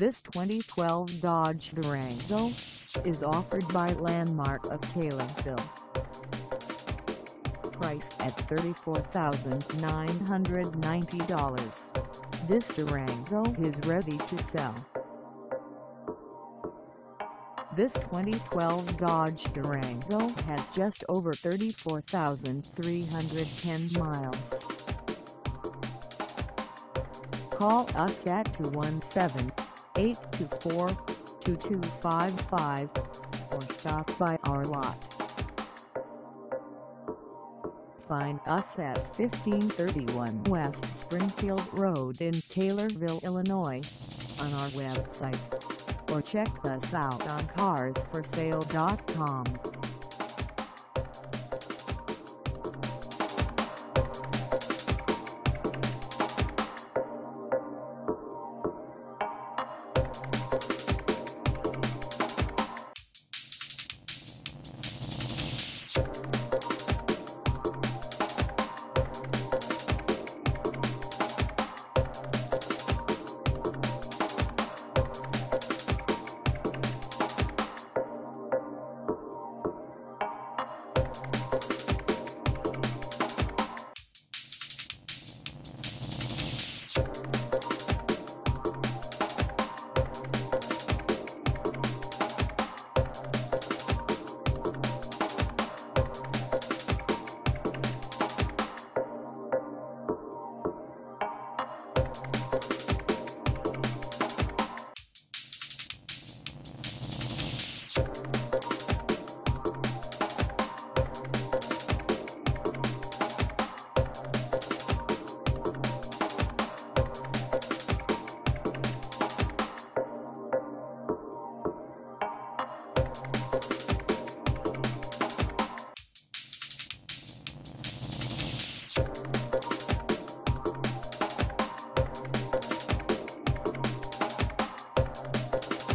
This 2012 Dodge Durango is offered by Landmark of Taylorville. Price at $34,990. This Durango is ready to sell. This 2012 Dodge Durango has just over 34,310 miles. Call us at 217-824-2255 or stop by our lot. Find us at 1531 West Springfield Road in Taylorville, Illinois on our website or check us out on carsforsale.com. Thank